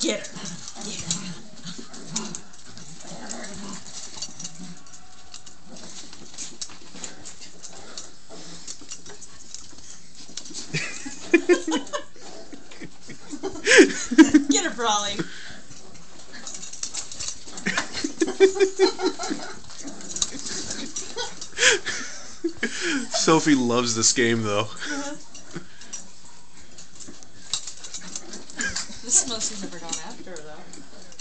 Get her. Get her. Get her, Brawley. Sophie loves this game though. Uh-huh. This must have never gone after though.